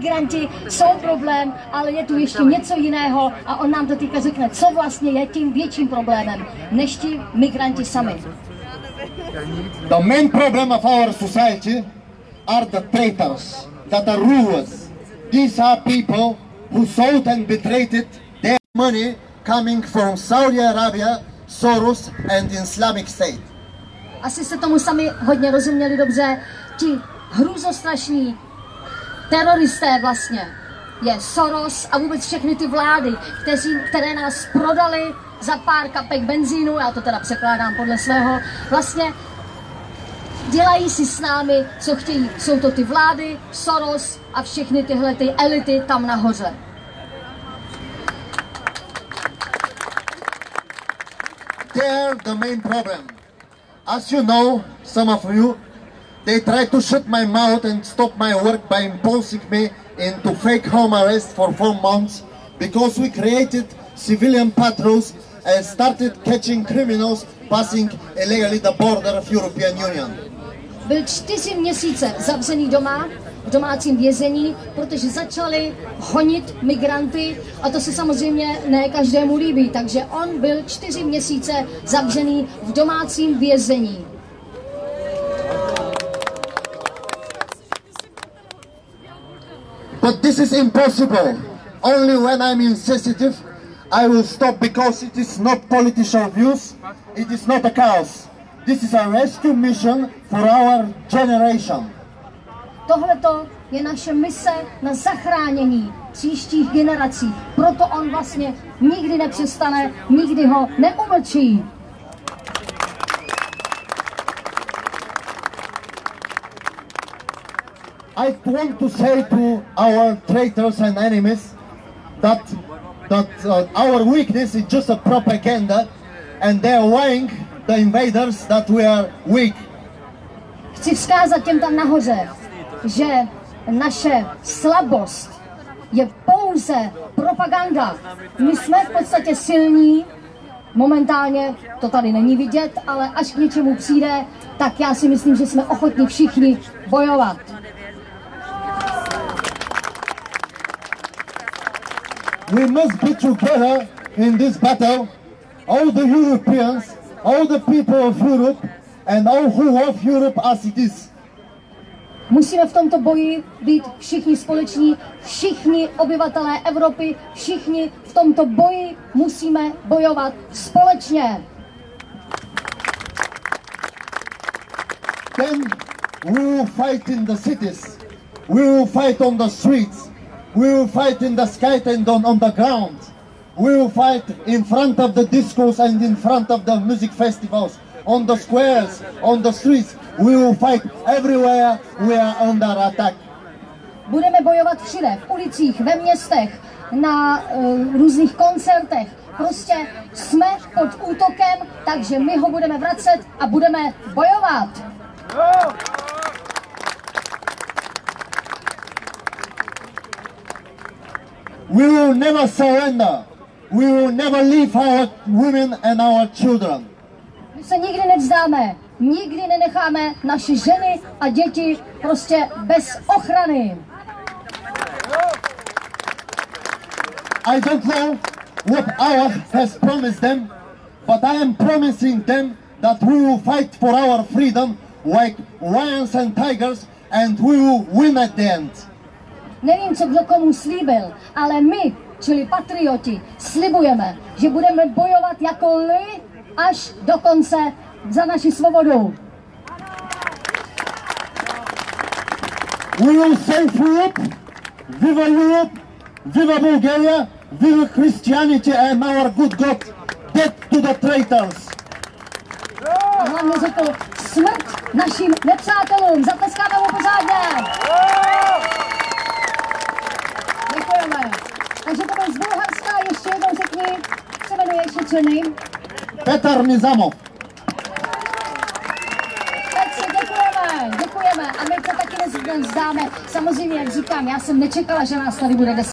Migranti jsou problém, ale je tu ještě něco jiného a on nám to teďka řekne, co vlastně je tím větším problémem, než ti migranti sami. The main problem of our society are the traitors, that are rulers. These are people who sold and betrayed their money coming from Saudi Arabia, Soros and Islamic State. Asi se tomu sami hodně rozuměli dobře. Ti hrůzostrašní teroristé vlastně je Soros a vůbec všechny ty vlády, kteří, které nás prodali za pár kapek benzínu, já to teda překládám podle svého, vlastně dělají si s námi, co chtějí. Jsou to ty vlády, Soros a všechny tyhle ty elity tam nahoře. They're the main problem. As you know, some of you, they tried to shut my mouth and stop my work by imposing me into fake home arrest for four months because we created civilian patrols and started catching criminals passing illegally the border of European Union. Byl čtyři měsíce zavřený doma, v domácím vězení, protože začali honit migranty a to se samozřejmě ne každému líbí, takže on byl čtyři měsíce zavřený v domácím vězení. But this is impossible. Only when I'm insensitive, I will stop because it is not political views, it is not a chaos. This is a rescue mission for our generation. Tohleto je naše mise na zachránění příštích generací. Proto on vlastně nikdy nepřestane, nikdy ho neumlčí. I want to say to our traitors and enemies that that uh, our weakness is just a propaganda and they are lying the invaders that we are weak. Chci vzkázat těm tam nahoře, že naše slabost je pouze propaganda. My jsme v podstatě silní, momentálně to tady není vidět, ale až k něčemu přijde, tak já si myslím, že jsme ochotni všichni bojovat. We must be together in this battle, all the Europeans, all the people of Europe, and all who love Europe as it is. Musíme v tomto boji být všichni společní, všichni obyvatelé Evropy, všichni v tomto boji musíme bojovat společně. Then we will fight in the cities, we will fight on the streets, we will fight in the sky and on, on the ground. We will fight in front of the discos and in front of the music festivals, on the squares, on the streets. We will fight everywhere we are under attack. Budeme bojovat všude, v ulicích, ve městech, na uh, různých koncertech. Prostě jsme pod útokem, takže my ho budeme vracet a budeme bojovat. We will never surrender. We will never leave our women and our children. My se nikdy nevzdáme, nikdy nenecháme naše ženy a děti prostě bez ochrany. I don't know what Allah has promised them, but I am promising them that we will fight for our freedom like lions and tigers and we will win at the end. Nevím, co kdo komu slíbil, ale my, čili patrioti, slibujeme, že budeme bojovat jako lvi až do konce za naši svobodu. We will save Europe, viva Europe, viva Bulgaria, viva Christianity and our good God, dead to the traitors. A hlavně řekl smrt našim nepřátelům. Zatleskáme mu pořádně. Děkujeme. Takže to byl z Bulharska, ještě jednou řekni, jak se jmenuješ, what's your name? Petar Nizamov. Děkujeme, děkujeme a my to taky nezdáme. Samozřejmě, jak říkám, já jsem nečekala, že nás tady bude 10.